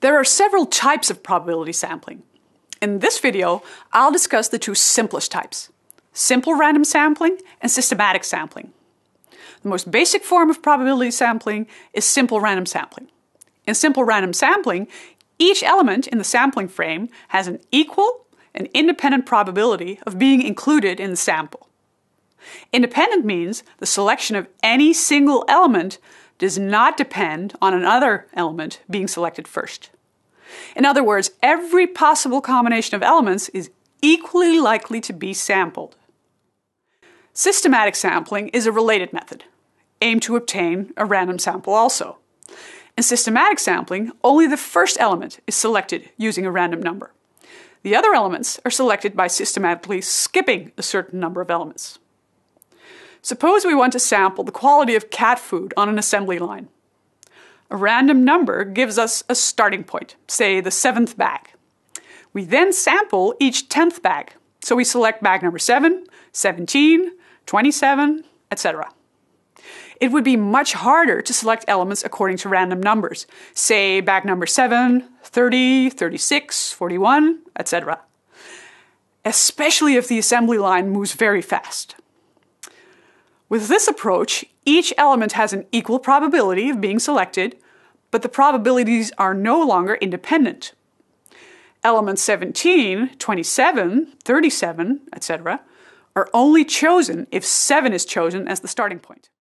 There are several types of probability sampling. In this video, I'll discuss the two simplest types, simple random sampling and systematic sampling. The most basic form of probability sampling is simple random sampling. In simple random sampling, each element in the sampling frame has an equal and independent probability of being included in the sample. Independent means the selection of any single element does not depend on another element being selected first. In other words, every possible combination of elements is equally likely to be sampled. Systematic sampling is a related method, aimed to obtain a random sample also. In systematic sampling, only the first element is selected using a random number. The other elements are selected by systematically skipping a certain number of elements. Suppose we want to sample the quality of cat food on an assembly line. A random number gives us a starting point, say the seventh bag. We then sample each tenth bag, so we select bag number 7, 17, 27, etc. It would be much harder to select elements according to random numbers, say bag number 7, 30, 36, 41, etc. Especially if the assembly line moves very fast. With this approach, each element has an equal probability of being selected, but the probabilities are no longer independent. Elements 17, 27, 37, etc., are only chosen if 7 is chosen as the starting point.